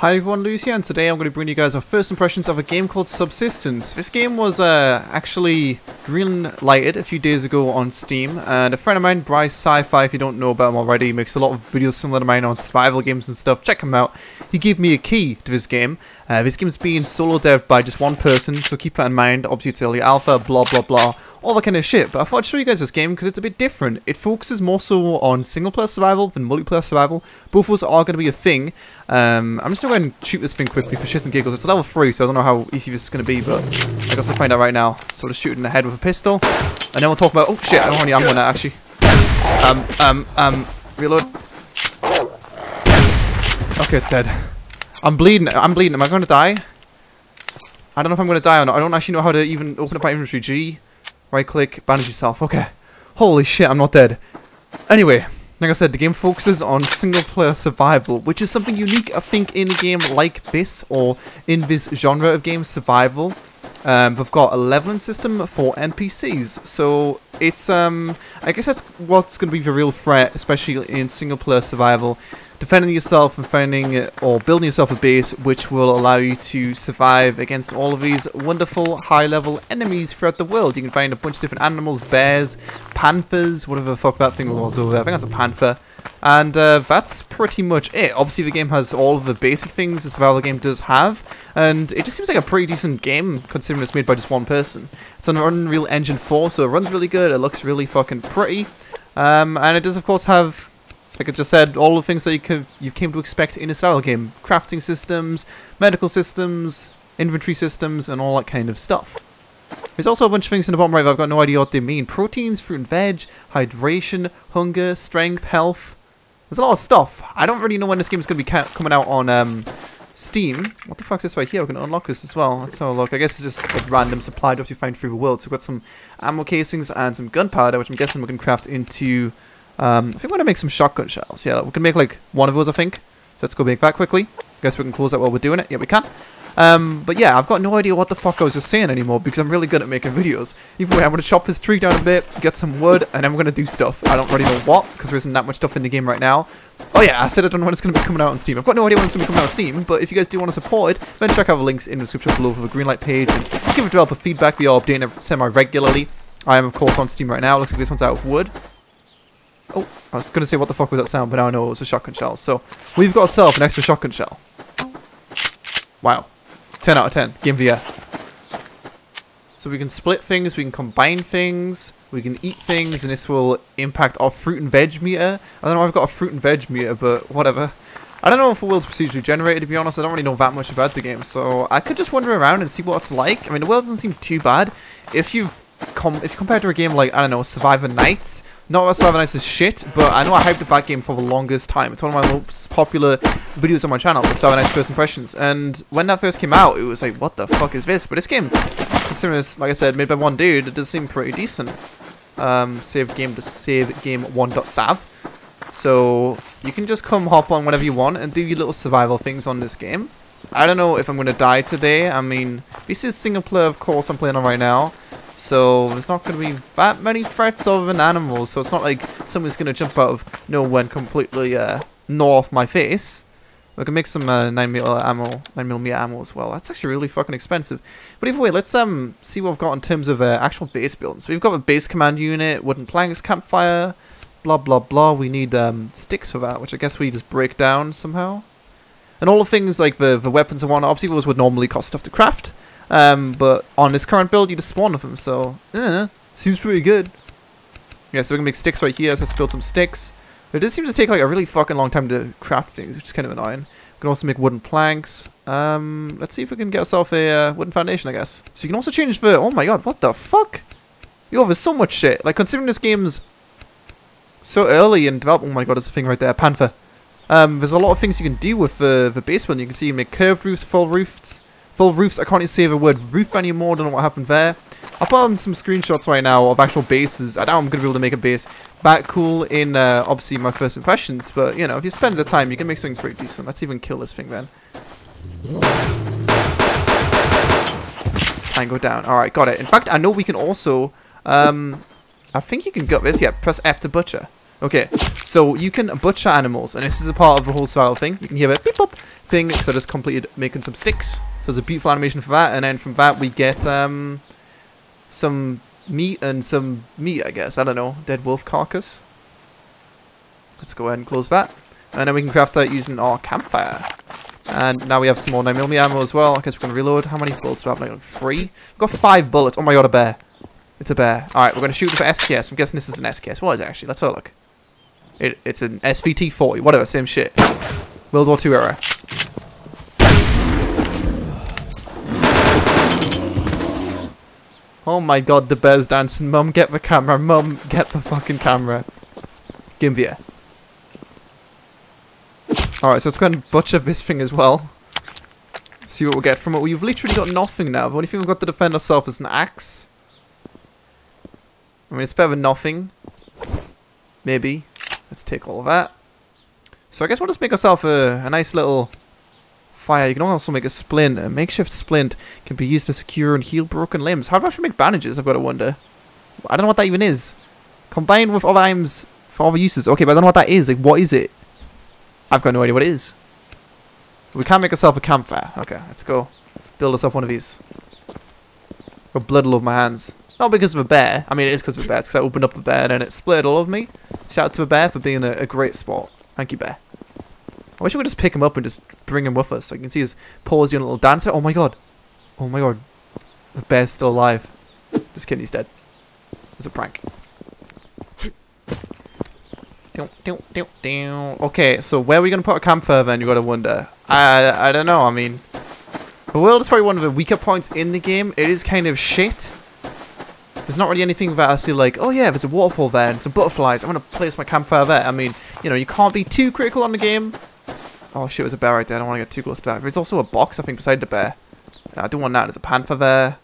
Hi everyone, Lucy, and today I'm going to bring you guys my first impressions of a game called Subsistence. This game was uh, actually green lighted a few days ago on Steam, and a friend of mine, Bryce Sci-Fi, if you don't know about him already, makes a lot of videos similar to mine on survival games and stuff. Check him out. He gave me a key to this game. Uh, this game's being solo dev by just one person, so keep that in mind. Obviously, it's early alpha, blah blah blah all that kind of shit. But I thought I'd show you guys this game because it's a bit different. It focuses more so on single player survival than multiplayer survival. Both of those are going to be a thing. Um, I'm just going to go ahead and shoot this thing quickly for shits and giggles. It's level 3, so I don't know how easy this is going to be, but I guess I'll find out right now. So we'll just shoot in the head with a pistol. And then we'll talk about... Oh shit, I don't have any ammo now, actually. Um, um, um, reload. Okay, it's dead. I'm bleeding. I'm bleeding. Am I going to die? I don't know if I'm going to die or not. I don't actually know how to even open up my inventory. G. Right click, bandage yourself. Okay. Holy shit, I'm not dead. Anyway, like I said, the game focuses on single player survival, which is something unique, I think, in a game like this, or in this genre of game, survival. Um, we've got a leveling system for NPCs, so it's, um, I guess that's what's going to be the real threat, especially in single player survival, defending yourself and finding or building yourself a base which will allow you to survive against all of these wonderful high level enemies throughout the world. You can find a bunch of different animals, bears, panthers, whatever the fuck that thing was over there. I think that's a panther. And uh, that's pretty much it. Obviously the game has all of the basic things the survival game does have, and it just seems like a pretty decent game considering it's made by just one person. It's on Unreal Engine 4, so it runs really good, it looks really fucking pretty, um, and it does of course have like I just said, all the things that you could, you've came to expect in a survival game. Crafting systems, medical systems, inventory systems, and all that kind of stuff. There's also a bunch of things in the bottom right I've got no idea what they mean. Proteins, fruit and veg, hydration, hunger, strength, health. There's a lot of stuff. I don't really know when this game is going to be coming out on um, Steam. What the fuck's this right here? We're going to unlock this as well. Let's have a look. I guess it's just a random supply drops you find through the world. So we've got some ammo casings and some gunpowder, which I'm guessing we can craft into um, I think we're going to make some shotgun shells. Yeah, we can make like one of those, I think. So let's go make that quickly. Guess we can close that while we're doing it. Yeah, we can. Um, but yeah, I've got no idea what the fuck I was just saying anymore because I'm really good at making videos. Either way, I'm going to chop this tree down a bit, get some wood, and then we're going to do stuff. I don't really know what because there isn't that much stuff in the game right now. Oh yeah, I said I don't know when it's going to be coming out on Steam. I've got no idea when it's going to be coming out on Steam, but if you guys do want to support it, then check out the links in the description below for the Greenlight page and give a developer feedback. We are updating it semi-regularly. I am, of course, on Steam right now. Looks like this one's out of wood. Oh, I was going to say what the fuck was that sound, but now I know it was a shotgun shell. So, we've got ourselves an extra shotgun shell. Wow. 10 out of 10. Game VR. So we can split things, we can combine things, we can eat things, and this will impact our fruit and veg meter. I don't know I've got a fruit and veg meter, but whatever. I don't know if the world's procedurally generated, to be honest. I don't really know that much about the game, so I could just wander around and see what it's like. I mean, the world doesn't seem too bad. If you've if you compare to a game like, I don't know, Survive the Nights, not that Survive the Nights is shit, but I know I hyped up that game for the longest time. It's one of my most popular videos on my channel, the Survive the Nights First Impressions, and when that first came out, it was like, what the fuck is this? But this game, considering it's, like I said, made by one dude, it does seem pretty decent. Um, save game to save game 1.sav. So, you can just come hop on whenever you want and do your little survival things on this game. I don't know if I'm going to die today. I mean, this is single player, of course, I'm playing on right now. So there's not going to be that many threats of an animal. So it's not like someone's going to jump out of nowhere and completely uh, gnaw off my face. We can make some uh, 9mm ammo, 9mm ammo as well. That's actually really fucking expensive. But either way, let's um see what we've got in terms of uh, actual base builds. So we've got a base command unit, wooden planks, campfire, blah blah blah. We need um, sticks for that, which I guess we just break down somehow. And all the things like the, the weapons and whatnot, obviously those would normally cost stuff to craft. Um, but on this current build, you just spawn with them, so eh, seems pretty good. Yeah, so we can make sticks right here. So let's build some sticks. But It does seem to take like a really fucking long time to craft things, which is kind of annoying. We can also make wooden planks. Um, let's see if we can get ourselves a uh, wooden foundation, I guess. So you can also change the... Oh my god, what the fuck? Yo, there's so much shit. Like, considering this game's so early in development... Oh my god, there's a thing right there. Panther. Um, there's a lot of things you can do with the, the base building. You can see you make curved roofs, full roofs, Full roofs, I can't even say the word roof anymore, don't know what happened there. I'll put on some screenshots right now of actual bases. I doubt I'm going to be able to make a base that cool in, uh, obviously, my first impressions. But, you know, if you spend the time, you can make something pretty decent. Let's even kill this thing then. And go down. Alright, got it. In fact, I know we can also... Um, I think you can gut this. Yeah, press F to butcher. Okay, so you can butcher animals, and this is a part of the whole style thing. You can hear a beep boop thing, so I just completed making some sticks. So there's a beautiful animation for that, and then from that we get um, some meat and some meat, I guess. I don't know, dead wolf carcass. Let's go ahead and close that. And then we can craft that using our campfire. And now we have some more 9mm ammo as well. I guess we're going to reload. How many bullets do we have? Like three? We've got five bullets. Oh my god, a bear. It's a bear. Alright, we're going to shoot for SKS. I'm guessing this is an SKS. What is it actually? Let's have a look. It, it's an SVT-40. Whatever, same shit. World War II era. Oh my god, the bear's dancing. Mum, get the camera. Mum, get the fucking camera. Gimbia. Alright, so let's go and butcher this thing as well. See what we'll get from it. We've literally got nothing now. The only thing we've got to defend ourselves is an axe. I mean, it's better than nothing. Maybe. Let's take all of that. So I guess we'll just make ourselves a, a nice little fire. You can also make a splint. A makeshift splint can be used to secure and heal broken limbs. How about we make bandages? I've got to wonder. I don't know what that even is. Combined with other items for other uses. Okay, but I don't know what that is. Like, what is it? I've got no idea what it is. We can't make ourselves a campfire. Okay, let's go. Build us up one of these. Got blood all over my hands. Not because of a bear. I mean, it is because of a bear. because I opened up the bear and it split all over me. Shout out to a bear for being a, a great sport. Thank you, bear. I wish we could just pick him up and just bring him with us. So you can see his paws doing a little dancer. Oh my god. Oh my god. The bear's still alive. Just kidding, he's dead. It was a prank. Okay, so where are we going to put a campfire then, you got to wonder. I, I don't know, I mean... The world is probably one of the weaker points in the game. It is kind of shit. There's not really anything that I see like, oh yeah, there's a waterfall there and some butterflies. I'm going to place my campfire there. I mean, you know, you can't be too critical on the game. Oh shit, there's a bear right there. I don't want to get too close to that. There's also a box, I think, beside the bear. I don't want that. There's a panther there.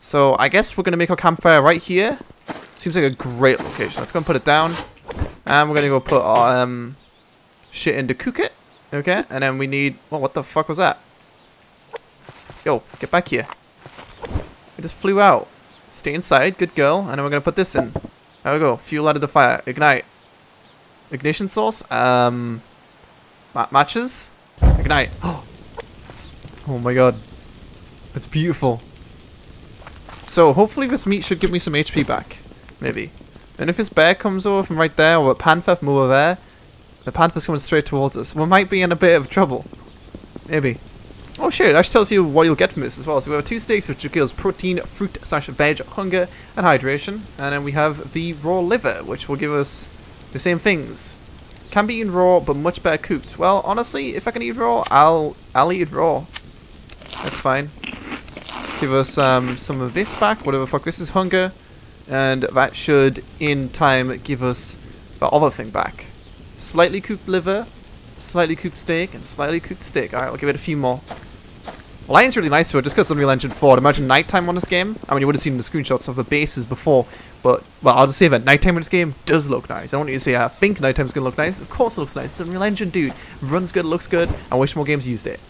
So I guess we're going to make our campfire right here. Seems like a great location. Let's go and put it down. And we're going to go put our um, shit into cook it. Okay, and then we need... Well, what the fuck was that? Yo, get back here. Just flew out. Stay inside, good girl. And then we're to put this in. There we go. Fuel out of the fire. Ignite. Ignition source. Um, ma matches. Ignite. Oh my god. It's beautiful. So hopefully this meat should give me some HP back. Maybe. And if this bear comes over from right there, or a panther from over there, the panther's coming straight towards us. We might be in a bit of trouble. Maybe. Oh shit, it actually tells you what you'll get from this as well. So we have two steaks which gives protein, fruit slash veg, hunger, and hydration. And then we have the raw liver, which will give us the same things. Can be eaten raw, but much better cooked. Well, honestly, if I can eat raw, I'll I'll eat raw. That's fine. Give us um, some of this back, whatever fuck this is, hunger and that should in time give us the other thing back. Slightly cooked liver, slightly cooked steak, and slightly cooked steak. Alright, I'll give it a few more. Lighting's really nice it, just because Unreal Engine 4. I'd imagine nighttime on this game. I mean, you would have seen the screenshots of the bases before, but, well, I'll just say that nighttime on this game does look nice. I want you to say I think nighttime's going to look nice. Of course it looks nice. It's Unreal Engine, dude. Runs good, looks good. I wish more games used it.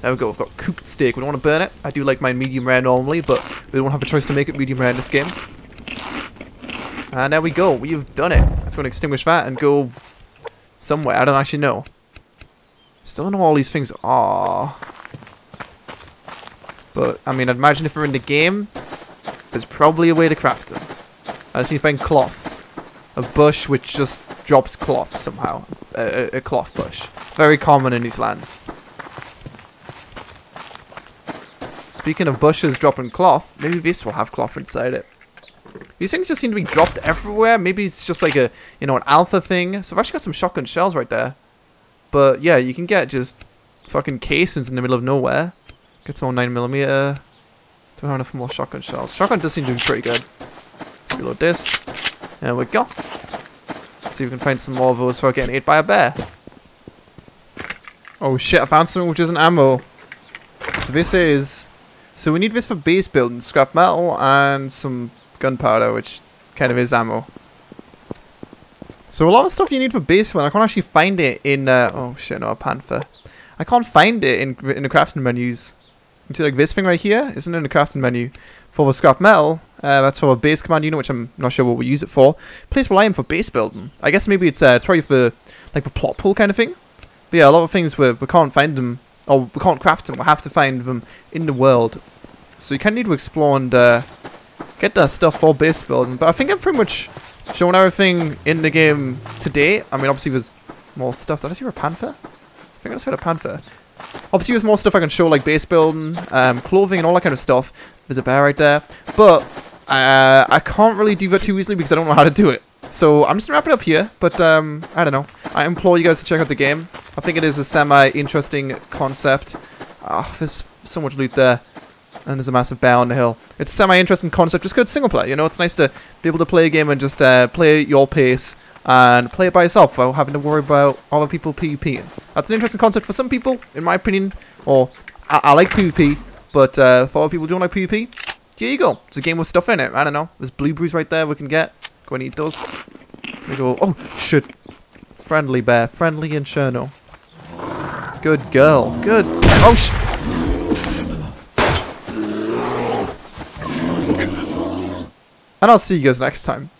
There we go, we've got cooked steak. We don't want to burn it. I do like mine medium rare normally, but we don't have a choice to make it medium rare in this game. And there we go. We've done it. Let's go and extinguish that and go somewhere. I don't actually know. Still don't know all these things are. But, I mean, I'd imagine if we're in the game, there's probably a way to craft them. I just need to find cloth. A bush which just drops cloth somehow. A, a, a cloth bush. Very common in these lands. Speaking of bushes dropping cloth, maybe this will have cloth inside it. These things just seem to be dropped everywhere. Maybe it's just like a, you know, an alpha thing. So I've actually got some shotgun shells right there. But yeah, you can get just fucking casings in the middle of nowhere. Get some 9mm. Don't have enough more shotgun shells. Shotgun does seem to be pretty good. Reload this. There we go. See if we can find some more of those before getting ate by a bear. Oh shit, I found something which isn't ammo. So this is... So we need this for base building. Scrap metal and some gunpowder, which kind of is ammo. So a lot of stuff you need for base building, I can't actually find it in, uh, oh shit, no, a panther. I can't find it in, in the crafting menus. You see like this thing right here isn't in the crafting menu. For the scrap metal, uh, that's for a base command unit, which I'm not sure what we use it for. Place where I am for base building. I guess maybe it's uh, it's probably for like the plot pole kind of thing. But yeah, a lot of things we we can't find them or we can't craft them. We have to find them in the world. So you kind of need to explore and uh, get that stuff for base building. But I think I've pretty much shown everything in the game today. I mean, obviously there's more stuff. Did I see a panther? I think I just heard a panther. Obviously there's more stuff I can show like base building, um, clothing and all that kind of stuff. There's a bear right there. But uh, I can't really do that too easily because I don't know how to do it. So I'm just gonna wrap it up here, but um, I don't know. I implore you guys to check out the game. I think it is a semi-interesting concept. Ah, there's so much loot there. And there's a massive bear on the hill. It's a semi-interesting concept, just good single player, you know? It's nice to be able to play a game and just uh, play at your pace and play it by yourself without having to worry about other people PvPing. That's an interesting concept for some people, in my opinion. Or, I, I like PvP, but uh, for other people who don't like PvP, here you go. It's a game with stuff in it. I don't know. There's blueberries right there we can get. Go and eat those. We go. Oh, shit. Friendly bear. Friendly and Cherno. Good girl. Good. Oh. And I'll see you guys next time.